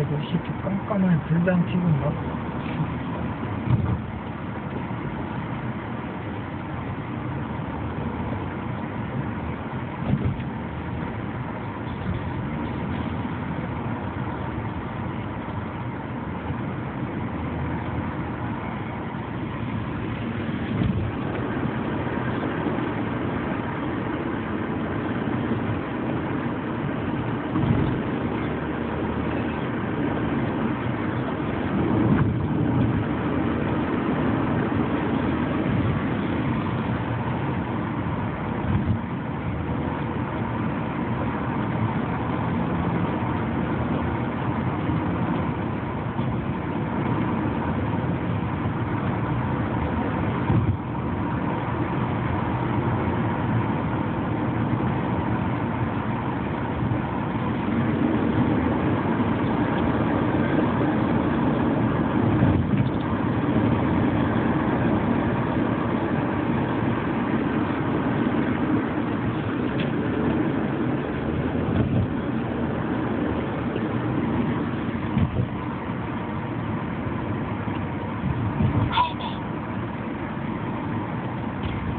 이거 시트 깜깜한 불난 튀는 거.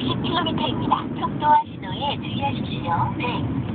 120km입니다. 속도와 신호에 주의하십시오. 네.